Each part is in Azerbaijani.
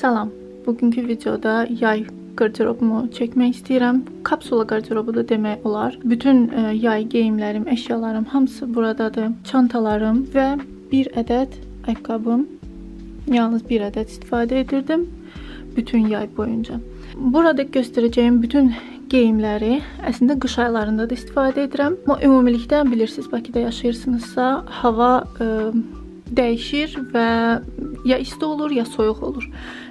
Salam. Bugünkü videoda yay qarderobumu çəkmək istəyirəm. Kapsula qarderobu da demək olar. Bütün ə, e, yay geyimlərim, əşyalarım hamısı buradadır. Çantalarım və bir ədəd ayaqqabım. Yalnız bir ədəd istifadə edirdim bütün yay boyunca. Burada göstərəcəyim bütün geyimləri əslində qış aylarında da istifadə edirəm. Amma ümumilikdə bilirsiniz, Bakıda yaşayırsınızsa, hava ə, e, dəyişir və ya isti olur, ya soyuq olur.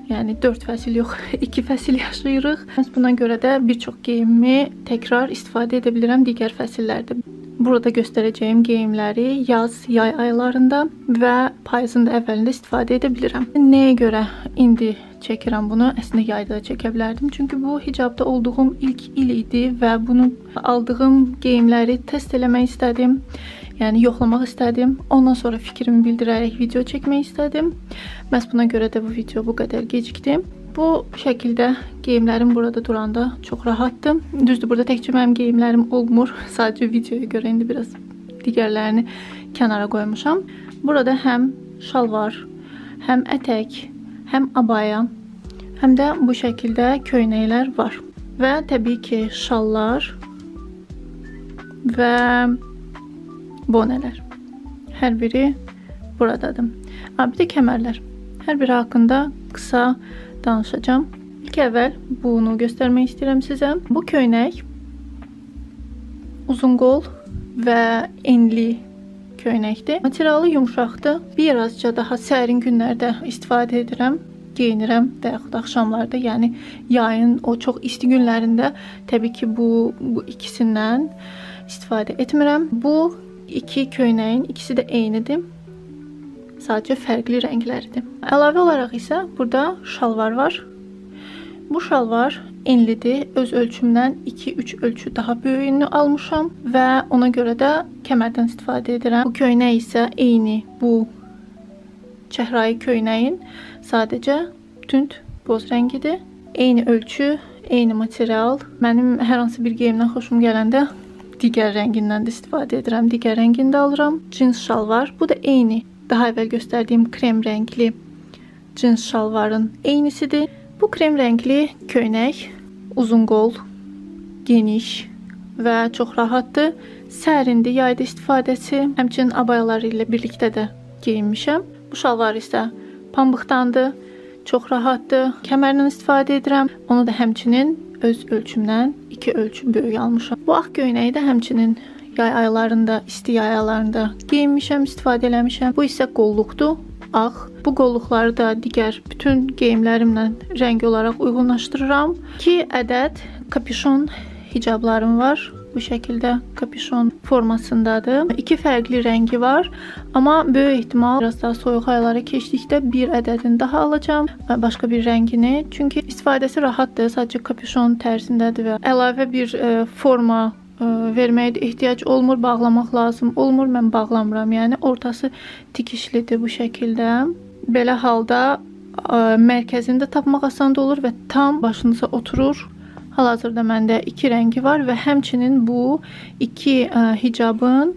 Yəni 4 fəsil yox, 2 fəsil yaşayırıq. Məhz buna görə də bir çox geyimimi təkrar istifadə edə bilirəm digər fəsillərdə. Burada göstərəcəyim geyimləri yaz, yay aylarında və payızın da əvvəlində istifadə edə bilirəm. Nəyə görə indi çəkirəm bunu? Əslində yayda da çəkə bilərdim. Çünki bu hicabda olduğum ilk il idi və bunu aldığım geyimləri test eləmək istədim. Yəni yoxlamaq istədim. Ondan sonra fikrimi bildirərək video çəkmək istədim. Məhz buna görə də bu video bu qədər gecikdi. Bu şəkildə geyimlərim burada duranda çox rahatdır. Düzdür, burada təkcə mənim geyimlərim olmur. Sadəcə videoya görə indi biraz digərlərini kənara qoymuşam. Burada həm şalvar, həm ətək, həm abaya, həm də bu şəkildə köynəklər var. Və təbii ki, şallar və bonələr. Hər biri buradadır. Ha, bir də kəmərlər. Hər biri haqqında qısa danışacağam. İlk əvvəl bunu göstərmək istəyirəm sizə. Bu köynək uzun qol və enli köynəkdir. Materialı yumşaqdır. Bir azca daha sərin günlərdə istifadə edirəm geyinirəm və yaxud axşamlarda, yəni yayın o çox isti günlərində təbii ki, bu bu ikisindən istifadə etmirəm. Bu iki köynəyin ikisi də eynidir. Sadəcə fərqli rəngləridir. Əlavə olaraq isə burada şalvar var. Bu şalvar enlidir. Öz ölçümdən 2-3 ölçü daha böyüyünü almışam və ona görə də kəmərdən istifadə edirəm. Bu köynək isə eyni bu çəhrayı köynəyin sadəcə tünd boz rəngidir. Eyni ölçü, eyni material. Mənim hər hansı bir geyimdən xoşum gələndə digər rəngindən də istifadə edirəm. Digər rəngini də alıram. Cins şalvar. Bu da eyni. Daha əvvəl göstərdiyim krem rəngli cins şalvarın eynisidir. Bu krem rəngli köynək uzun qol, geniş və çox rahatdır. Sərindir, yayda istifadəsi. Həmçinin abayaları ilə birlikdə də geyinmişəm. Bu şalvar isə pambıqdandır. Çox rahatdır. Kəmərlə istifadə edirəm. Onu da həmçinin öz ölçümdən 2 ölçü böyük almışam. Bu ağ göynəyi də həmçinin yay aylarında, isti yay aylarında geyinmişəm, istifadə eləmişəm. Bu isə qolluqdur, ağ. Bu qolluqları da digər bütün geyimlərimlə rəng olaraq uyğunlaşdırıram. 2 ədəd kapüşon hicablarım var bu şəkildə kapüşon formasındadır. İki fərqli rəngi var, amma böyük ehtimal biraz daha soyuq aylara keçdikdə bir ədədini daha alacağam başqa bir rəngini. Çünki istifadəsi rahatdır, sadəcə kapüşon tərzindədir və əlavə bir e, forma e, verməyə də ehtiyac olmur, bağlamaq lazım olmur. Mən bağlamıram. Yəni ortası tikişlidir bu şəkildə. Belə halda ə, e, mərkəzində tapmaq asan olur və tam başınıza oturur. Hal-hazırda məndə iki rəngi var və həmçinin bu iki ə, e, hicabın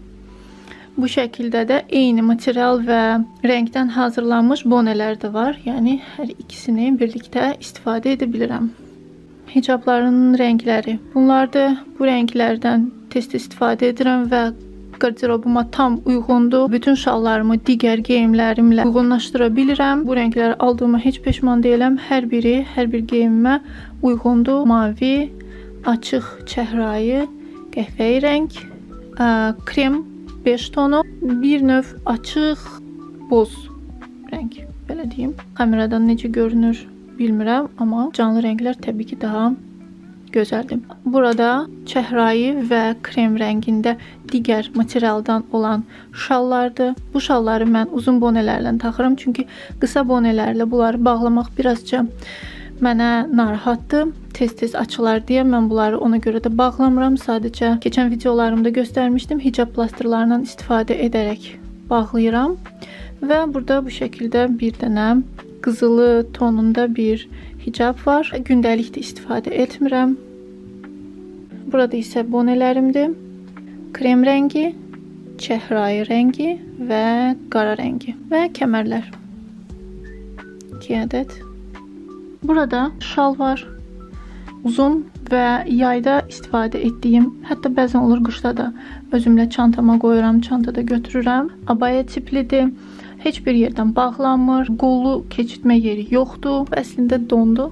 bu şəkildə də eyni material və rəngdən hazırlanmış bonələr də var. Yəni hər ikisini birlikdə istifadə edə bilirəm. Hicabların rəngləri bunlardır. Bu rənglərdən tez-tez istifadə edirəm və qarderobuma tam uyğundur. Bütün şallarımı digər geyimlərimlə uyğunlaşdıra bilirəm. Bu rəngləri aldığıma heç peşman deyiləm. Hər biri hər bir geyimimə uyğundur. Mavi, açıq çəhrayı, qəhvəyi rəng, ə, krem bej tonu, bir növ açıq boz rəng, belə deyim. Kameradan necə görünür bilmirəm, amma canlı rənglər təbii ki, daha gözəldir. Burada çəhrayı və krem rəngində digər materialdan olan şallardır. Bu şalları mən uzun bonələrlə taxıram, çünki qısa bonələrlə bunları bağlamaq birazca mənə narahatdır. Tez-tez açılar deyə mən bunları ona görə də bağlamıram. Sadəcə keçən videolarımda göstərmişdim, hicab plastrlarından istifadə edərək bağlayıram. Və burada bu şəkildə bir dənə qızılı tonunda bir hicab var. Gündəlikdə istifadə etmirəm. Burada isə bonələrimdir. Krem rəngi, çəhrayı rəngi və qara rəngi və kəmərlər. 2 ədəd Burada şal var. Uzun və yayda istifadə etdiyim, hətta bəzən olur qışda da özümlə çantama qoyuram, çantada götürürəm. Abaya tiplidir. Heç bir yerdən bağlanmır. Qollu keçirtmə yeri yoxdur. Əslində dondu.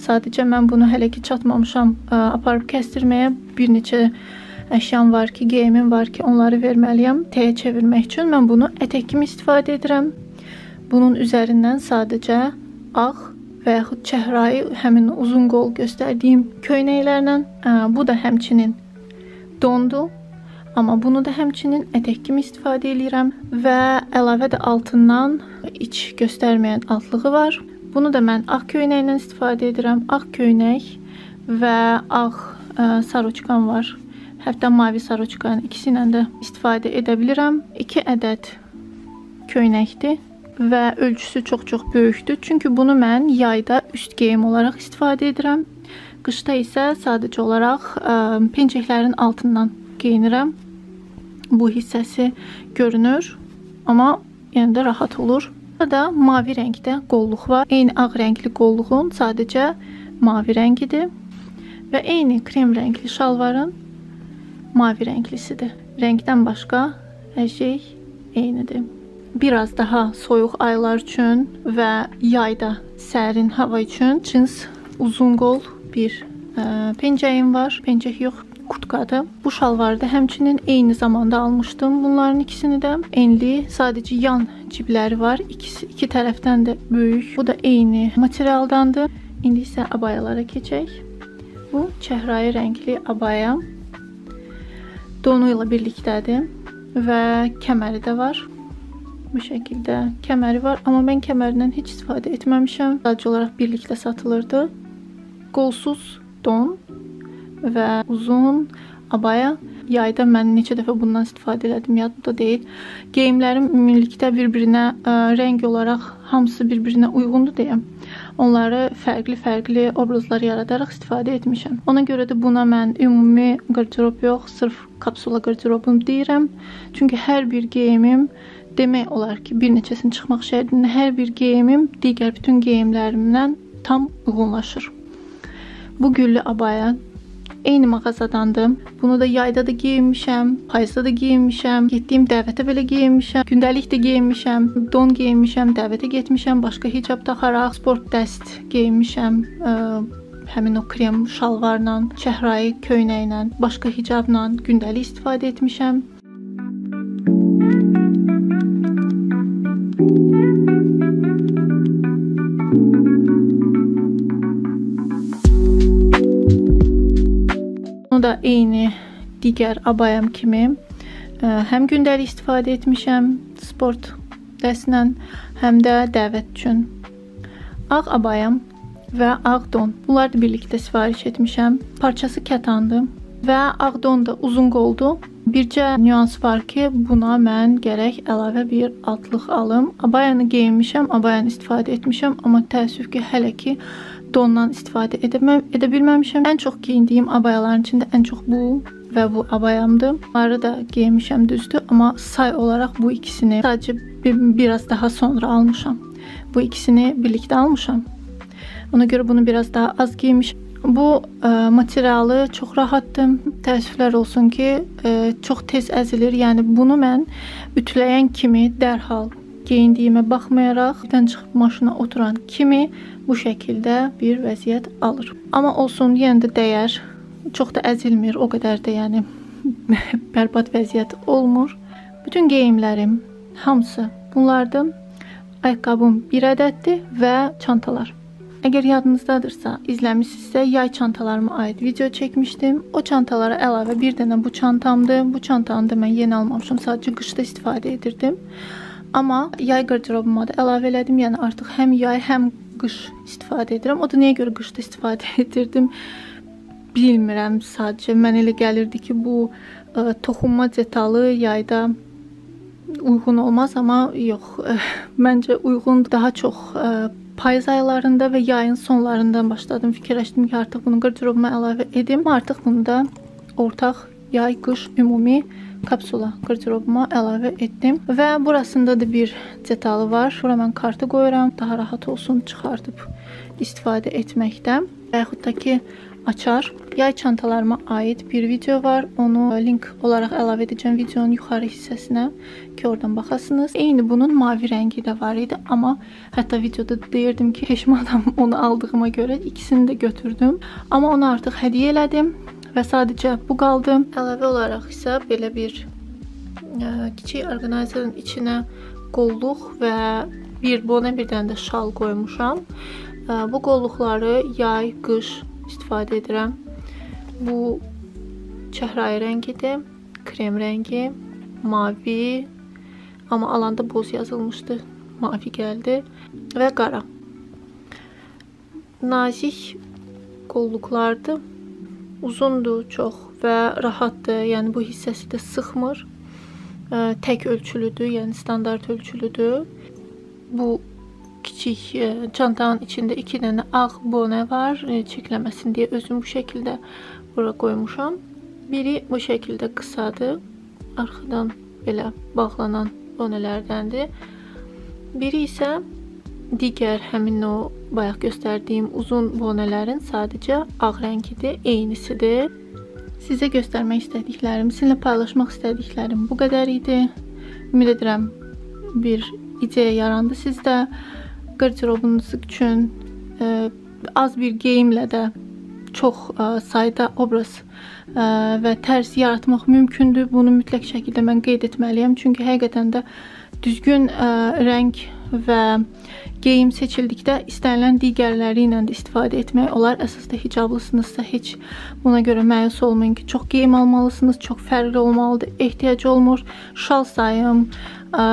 Sadəcə mən bunu hələ ki çatmamışam ə, aparıb kəstirməyə. Bir neçə əşyam var ki, geyimim var ki, onları verməliyəm təyə çevirmək üçün. Mən bunu ətək kimi istifadə edirəm. Bunun üzərindən sadəcə ağ və yaxud çəhrayı həmin uzun qol göstərdiyim köynəklərlə, ə, bu da həmçinin dondu. Amma bunu da həmçinin ətək kimi istifadə edirəm və əlavə də altından iç göstərməyən altlığı var. Bunu da mən ağ köynəklə istifadə edirəm. Ağ köynək və ağ ə, saroçkam var. Hətta mavi saroçkanın ikisi ilə də istifadə edə bilirəm. 2 ədəd köynəkdir və ölçüsü çox-çox böyükdür. Çünki bunu mən yayda üst geyim olaraq istifadə edirəm. Qışda isə sadəcə olaraq ə, pencəklərin altından geyinirəm. Bu hissəsi görünür, amma yenə də rahat olur. Burada mavi rəngdə qolluq var. Eyni ağ rəngli qolluğun sadəcə mavi rəngidir və eyni krem rəngli şalvarın mavi rənglisidir. Rəngdən başqa hər şey eynidir. Biraz daha soyuq aylar üçün və yayda sərin hava üçün cins uzun qol bir ə, pencəyim var. Pencək yox, kurtkadır. Bu şalvarı da həmçinin eyni zamanda almışdım. Bunların ikisini də enli, sadəcə yan cibləri var. İkisi iki tərəfdən də böyük. Bu da eyni materialdandır. İndi isə abayalara keçək. Bu çəhrayı rəngli abaya. Donu ilə birlikdədir və kəməri də var. Bu şəkildə kəməri var, amma mən kəmərindən heç istifadə etməmişəm. Sadəcə olaraq birlikdə satılırdı. Qolsuz don və uzun abaya. Yayda mən neçə dəfə bundan istifadə elədim, yadımda deyil. Geyimlərim ümumilikdə bir-birinə ə, rəng olaraq hamısı bir-birinə uyğundur deyə onları fərqli-fərqli obrazlar yaradaraq istifadə etmişəm. Ona görə də buna mən ümumi qarderob yox, sırf kapsula qarderobum deyirəm. Çünki hər bir geyimim demək olar ki, bir neçəsini çıxmaq şərtində hər bir geyimim digər bütün geyimlərimdən tam uyğunlaşır. Bu güllü abaya Eyni mağazadandır. Bunu da yayda da geyinmişəm, payızda da geyinmişəm, getdiyim dəvətə belə geyinmişəm, gündəlik də geyinmişəm, don geyinmişəm, dəvətə getmişəm, başqa hicab taxaraq, sport dəst geyinmişəm. Ə, həmin o krem şalvarla, çəhrayı köynəklə, başqa hicabla gündəlik istifadə etmişəm. Bunu da eyni digər abayam kimi e, həm gündəlik istifadə etmişəm sport dəslə, həm də dəvət üçün. Ağ abayam və ağ don. Bunları birlikdə sifariş etmişəm. Parçası kətandı və ağ don da uzun qoldu. Bircə nüans var ki, buna mən gərək əlavə bir altlıq alım. Abayanı geyinmişəm, abayanı istifadə etmişəm, amma təəssüf ki, hələ ki dondan istifadə edə, edə bilməmişəm. Ən çox geyindiyim abayaların içində ən çox bu və bu abayamdır. Bunları da geymişəm düzdür, amma say olaraq bu ikisini sadəcə bir, biraz daha sonra almışam. Bu ikisini birlikdə almışam. Ona görə bunu biraz daha az geymişəm. Bu ə, e, materialı çox rahatdır. Təəssüflər olsun ki, ə, e, çox tez əzilir. Yəni bunu mən ütüləyən kimi dərhal geyindiyimə baxmayaraq, evdən çıxıb maşına oturan kimi bu şəkildə bir vəziyyət alır. Amma olsun, yenə də dəyər. Çox da əzilmir, o qədər də yəni bərbad vəziyyət olmur. Bütün geyimlərim hamısı bunlardır. Ayaqqabım bir ədəddir və çantalar. Əgər yadınızdadırsa, izləmisinizsə, yay çantalarıma aid video çəkmişdim. O çantalara əlavə bir dənə bu çantamdır. Bu çantanı da mən yeni almamışam, sadəcə qışda istifadə edirdim. Amma yay qarderobuma da əlavə elədim. Yəni artıq həm yay, həm qış istifadə edirəm. O da nəyə görə qışda istifadə edirdim bilmirəm. Sadəcə mən elə gəlirdi ki, bu ə, e, toxunma detalı yayda uyğun olmaz, amma yox. Ə, məncə uyğun daha çox ə, e, payız aylarında və yayın sonlarından başladım. Fikirləşdim ki, artıq bunu qardırobuma əlavə edim. Artıq bunu da ortaq yay-qış ümumi kapsula qardırobuma əlavə etdim və burasında da bir detalı var. Bura mən kartı qoyuram, daha rahat olsun çıxardıb istifadə etməkdə. Və yaxud da ki açar. Yay çantalarıma aid bir video var. Onu link olaraq əlavə edəcəm videonun yuxarı hissəsinə ki, oradan baxasınız. Eyni bunun mavi rəngi də var idi, amma hətta videoda deyirdim ki, peşmanam onu aldığıma görə ikisini də götürdüm. Amma onu artıq hədiyyə elədim və sadəcə bu qaldı. Əlavə olaraq isə belə bir ə, e, kiçik orqanizatorin içinə qolluq və bir bona bir dənə də şal qoymuşam. E, bu qolluqları yay, qış istifadə edirəm. Bu çəhrayı rəngidir, krem rəngi, mavi, amma alanda boz yazılmışdı, mavi gəldi və qara. Nazik qolluqlardır. Uzundur çox və rahatdır. Yəni bu hissəsi də sıxmır. Tək ölçülüdür, yəni standart ölçülüdür. Bu kiçik e, çantanın içində 2 dənə ağ bonə var. E, çəkləməsin deyə özüm bu şəkildə bura qoymuşam. Biri bu şəkildə qısadır. Arxadan belə bağlanan bonələrdəndir. Biri isə digər həmin o bayaq göstərdiyim uzun bonələrin sadəcə ağ rəngidir, eynisidir. Sizə göstərmək istədiklərim, sizinlə paylaşmaq istədiklərim bu qədər idi. Ümid edirəm bir ideya yarandı sizdə qardırobunuz üçün ə, e, az bir geyimlə də çox ə, e, sayda obraz ə, e, və tərz yaratmaq mümkündür. Bunu mütləq şəkildə mən qeyd etməliyəm. Çünki həqiqətən də düzgün ə, rəng və geyim seçildikdə istənilən digərləri ilə də istifadə etmək olar. Əsasda hicablısınızsa heç buna görə məyus olmayın ki, çox geyim almalısınız, çox fərqli olmalıdır. Ehtiyac olmur. Şal sayım, ə,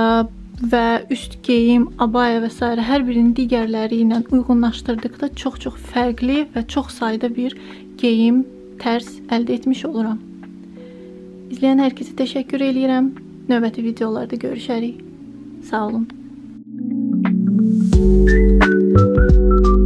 və üst geyim, abaya və s. hər birini digərləri ilə uyğunlaşdırdıqda çox-çox fərqli və çox sayda bir geyim, tərz əldə etmiş oluram. İzləyən hər kəsə təşəkkür eləyirəm. Növbəti videolarda görüşərik. Sağ olun. Thank you.